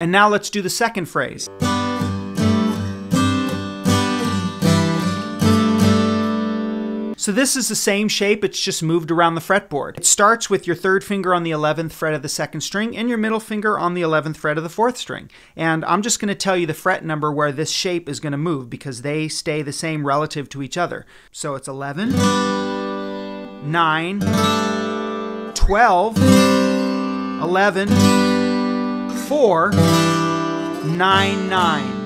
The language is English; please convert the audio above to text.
And now let's do the second phrase. So this is the same shape, it's just moved around the fretboard. It starts with your third finger on the 11th fret of the second string and your middle finger on the 11th fret of the fourth string. And I'm just going to tell you the fret number where this shape is going to move because they stay the same relative to each other. So it's 11, 9, 12, 11, 4, 9, 9.